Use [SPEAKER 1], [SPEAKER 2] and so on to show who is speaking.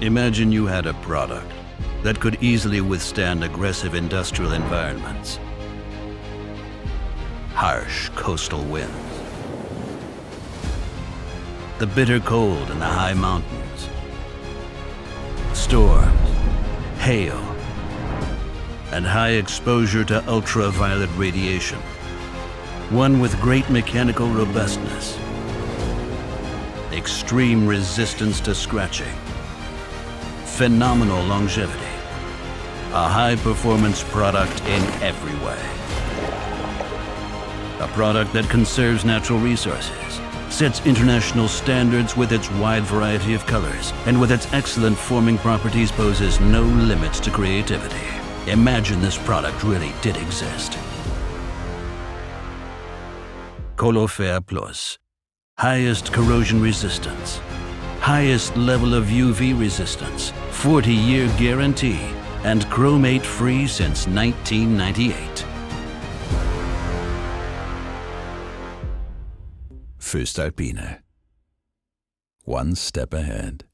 [SPEAKER 1] Imagine you had a product that could easily withstand aggressive industrial environments, harsh coastal winds, the bitter cold in the high mountains, storms, hail, and high exposure to ultraviolet radiation. One with great mechanical robustness, extreme resistance to scratching, phenomenal longevity, a high-performance product in every way. A product that conserves natural resources, sets international standards with its wide variety of colors, and with its excellent forming properties poses no limits to creativity. Imagine this product really did exist. Colofer Plus. Highest corrosion resistance. Highest level of UV resistance. 40-year guarantee. And chromate free since 1998.
[SPEAKER 2] voestalpine. One step ahead.